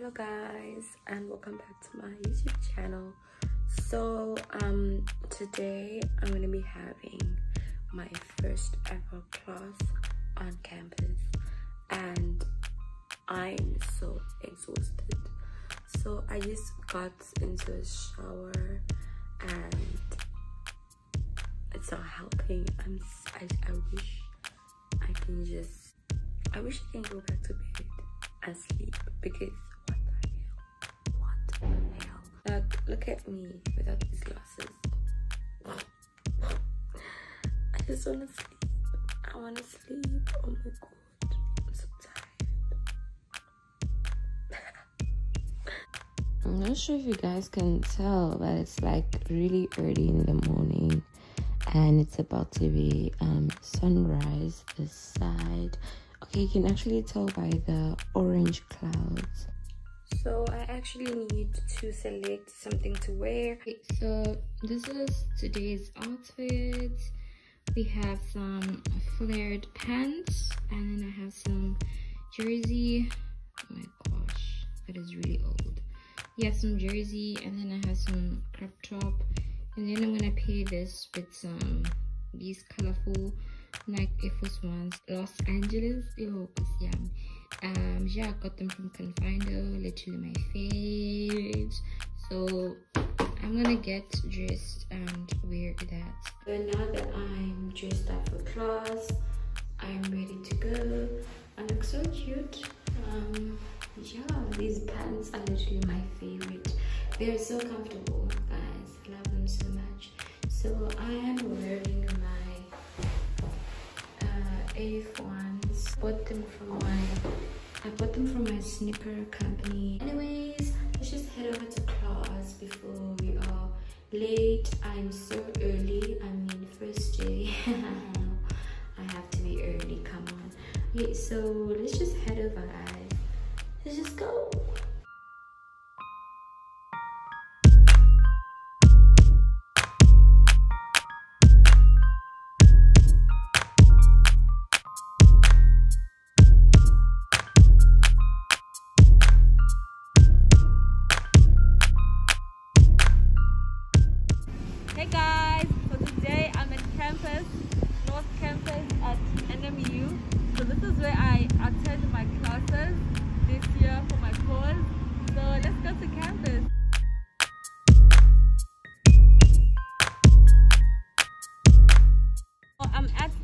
hello guys and welcome back to my youtube channel. So um today i'm to be having my first ever class on campus and i'm so exhausted. So i just got into a shower and it's not helping. I'm i, I wish i can just i wish i can go back to bed and sleep because look at me without these glasses. I just want to sleep. I want to sleep. Oh my god. I'm so tired. I'm not sure if you guys can tell, but it's like really early in the morning and it's about to be um, sunrise this side okay you can actually tell by the orange clouds so i actually need to select something to wear. Okay, so this is today's outfit. We have some flared pants and then i have some jersey. Oh my gosh that is really old. Have some jersey and then i have some crop top. And then i'm gonna pair this with some these colorful like Air Force Ones, Los Angeles. Yo, yeah um yeah i got them from confinder literally my faves. So i'm gonna get dressed and wear that. So now that i'm dressed up for class i'm ready to go. I look so cute. Um yeah these pants are literally my favorite. They are so comfortable guys. I love them so much. So i am wearing my uh, one. Bought them from my, I bought them from my sneaker company. Anyways, let's just head over to class before we are late. I'm so early. I mean, first day. I have to be early. Come on. Okay, so let's just head over, guys. Let's just go.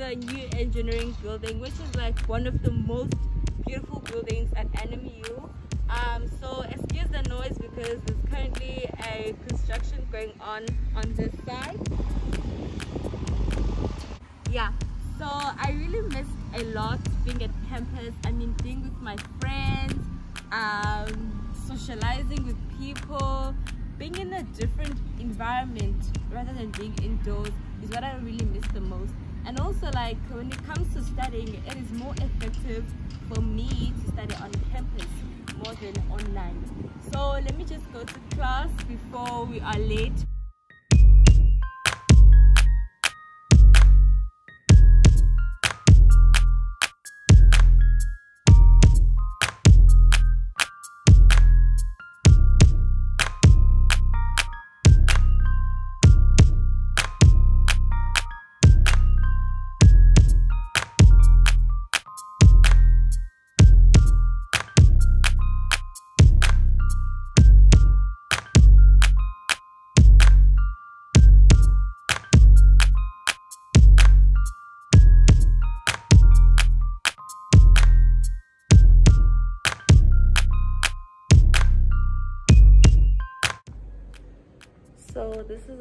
The new engineering building which is like one of the most beautiful buildings at NMU um, so excuse the noise because there's currently a construction going on on this side. Yeah so I really missed a lot being at campus I mean being with my friends um, socializing with people being in a different environment rather than being indoors is what I really miss the most. And also like when it comes to studying it is more effective for me to study on campus more than online. So let me just go to class before we are late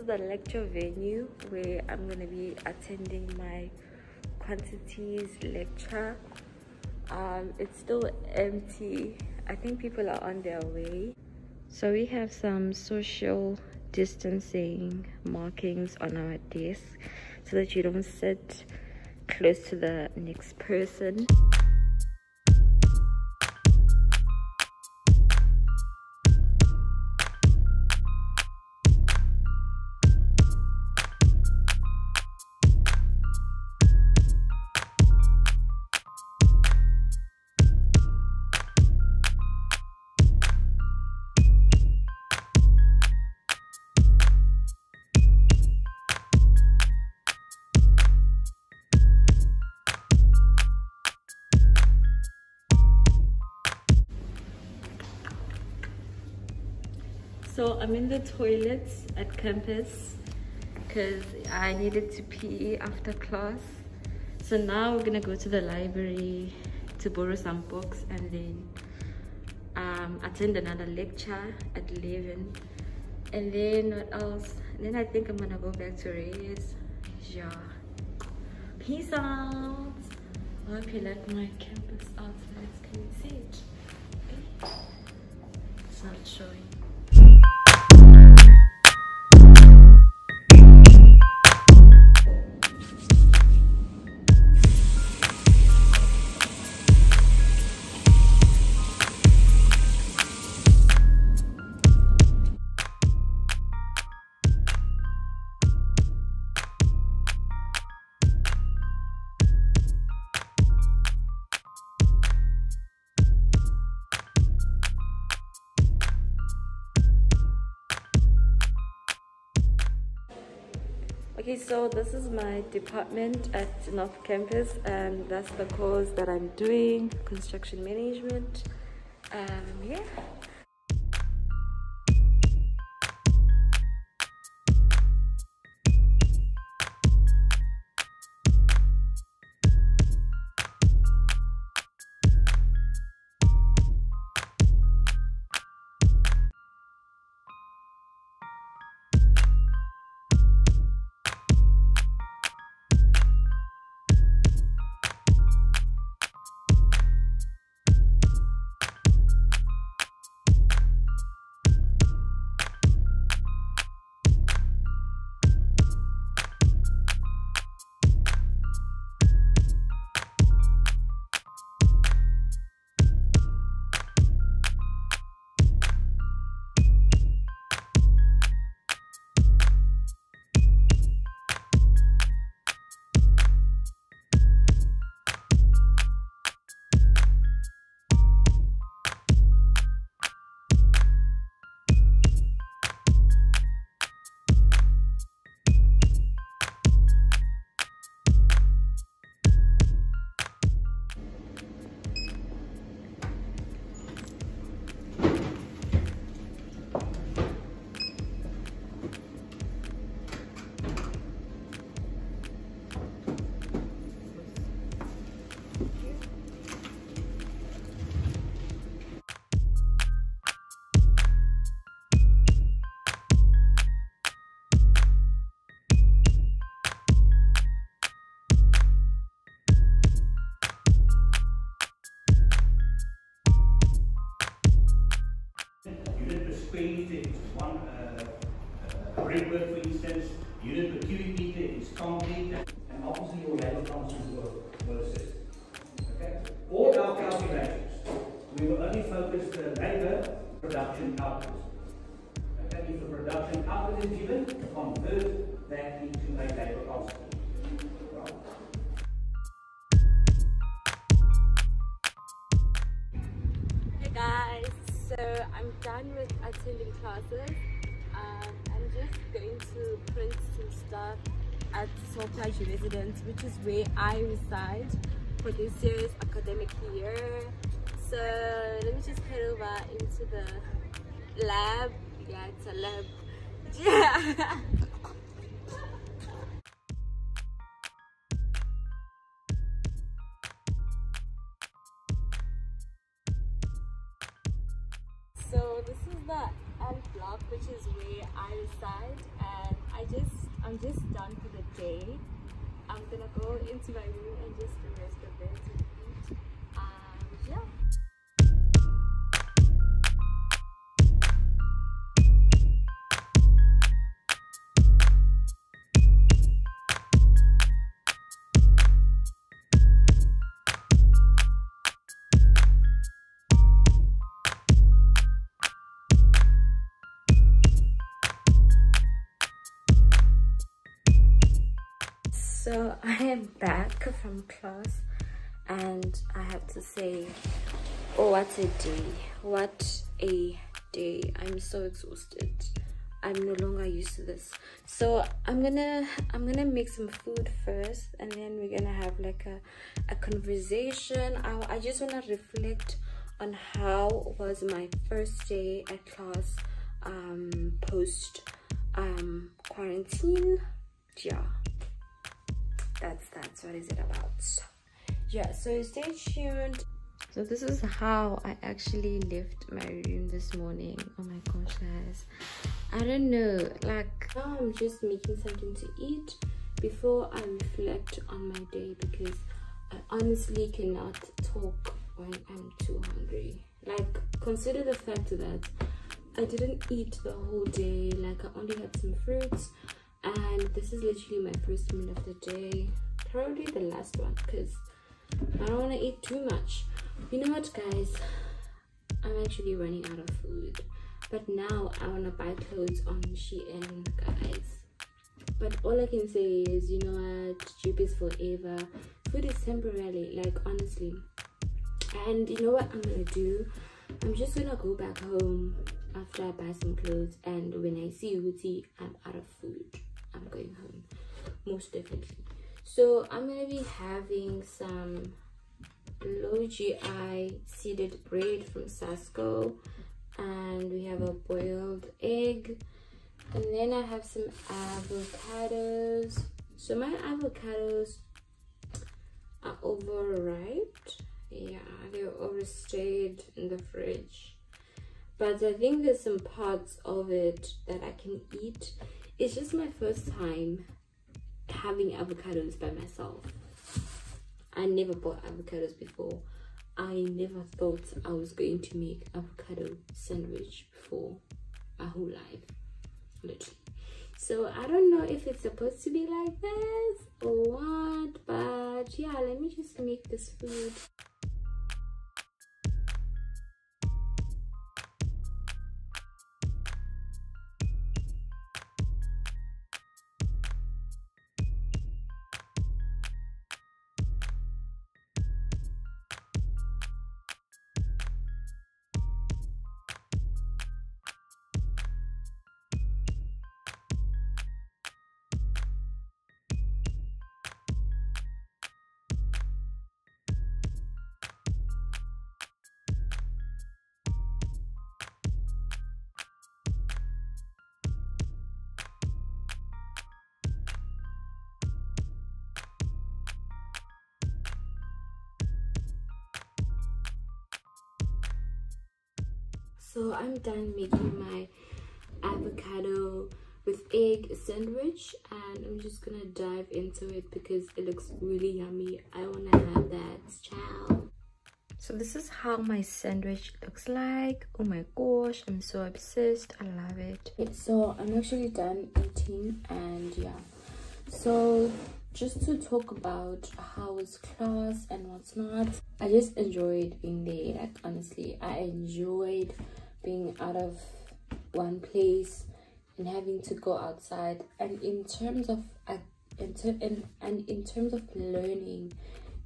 the lecture venue where i'm going to be attending my quantities lecture. Um, it's still empty. I think people are on their way. So we have some social distancing markings on our desk so that you don't sit close to the next person So I'm in the toilet at campus because I needed to pee after class. So now we're gonna go to the library to borrow some books and then um, attend another lecture at 11. And then what else? And then I think I'm gonna go back to Reyes. Yeah. Peace out. I hope you like my campus outfits. Can you see it? It's not showing. So this is my department at North Campus, and that's the course that I'm doing construction management. Um, yeah. Production output. Okay? If the production output is given, convert that into a labor guys, so I'm done with attending classes. Um, I'm just going to print some stuff at Soltage Residence, which is where I reside for this year's academic year. So let me just head over into the lab. Yeah, it's a lab. Yeah. So this is the end block, which is where I reside, and I just I'm just done for the day. I'm gonna go into my room and just rest a bit class and I have to say, oh what a day, what a day. I'm so exhausted. I'm no longer used to this. So I'm gonna I'm gonna make some food first and then we're gonna have like a, a conversation. I, I just wanna reflect on how was my first day at class um, post um, quarantine. Yeah, that's that's what is it about. Yeah, so stay tuned. So this is how I actually left my room this morning. Oh my gosh, guys. I don't know. Like now I'm just making something to eat before I reflect on my day because I honestly cannot talk when I'm too hungry. Like consider the fact that I didn't eat the whole day. Like I only had some fruits and this is literally my first meal of the day. Probably the last one because I don't want to eat too much. You know what guys? I'm actually running out of food. But now I want to buy clothes on Shein guys. But all I can say is, you know what? Cheap is forever. Food is temporary, like honestly. And you know what I'm gonna do? I'm just gonna go back home after I buy some clothes and when I see Uti, I'm out of food. I'm going home. Most definitely. So I'm gonna be having some low GI seeded bread from Sasko and we have a boiled egg and then I have some avocados so my avocados are overripe yeah they're overstayed in the fridge but I think there's some parts of it that I can eat it's just my first time having avocados by myself I never bought avocados before. I never thought I was going to make avocado sandwich before my whole life, literally. So I don't know if it's supposed to be like this or what, but yeah, let me just make this food. So i'm done making my avocado with egg sandwich and i'm just gonna dive into it because it looks really yummy. I want to have that. Ciao. So this is how my sandwich looks like. Oh my gosh i'm so obsessed. I love it. So i'm actually done eating and yeah. So just to talk about how was class and what's not i just enjoyed being there. Like honestly i enjoyed being out of one place and having to go outside. And in terms of in ter and, and in terms of learning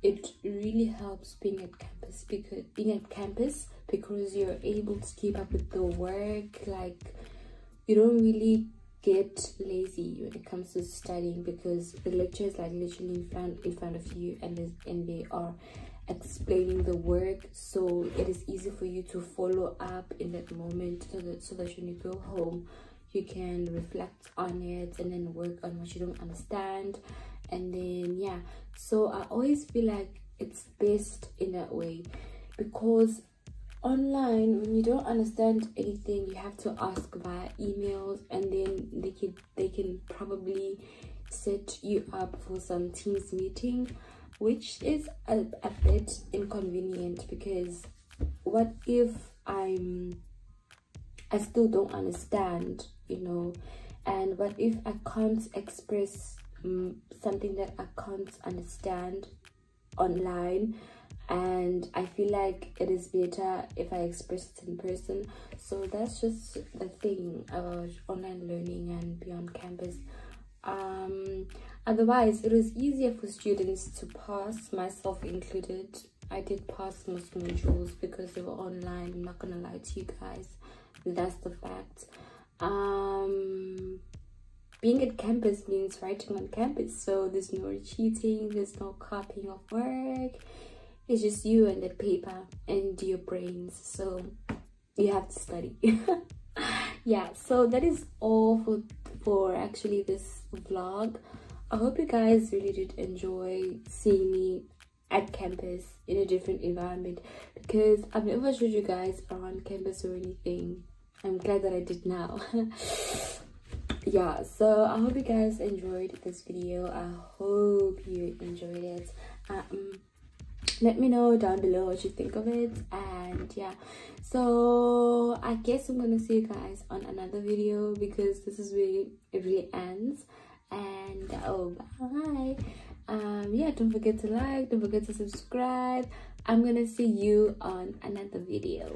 it really helps being at campus because being at campus because you're able to keep up with the work like you don't really get lazy when it comes to studying because the lecture is like literally in front in front of you and and they are explaining the work so it is easy for you to follow up in that moment so that so that when you go home you can reflect on it and then work on what you don't understand. And then yeah. So i always feel like it's best in that way because online when you don't understand anything you have to ask via emails and then they can they can probably set you up for some teams meeting which is a, a bit inconvenient because what if i'm i still don't understand you know? And what if i can't express um, something that i can't understand online? And i feel like it is better if i express it in person. So that's just the thing about online learning and beyond campus um otherwise it was easier for students to pass myself included. I did pass most modules because they were online i'm not gonna lie to you guys. That's the fact. Um being at campus means writing on campus so there's no cheating there's no copying of work. It's just you and the paper and your brains so you have to study. Yeah so that is all for for actually this vlog. I hope you guys really did enjoy seeing me at campus in a different environment because i've never showed you guys around campus or anything. I'm glad that i did now. Yeah so i hope you guys enjoyed this video. I hope you enjoyed it. Um let me know down below what you think of it and yeah. So i guess i'm gonna see you guys on another video because this is where it really ends and oh bye. Um yeah don't forget to like don't forget to subscribe. I'm gonna see you on another video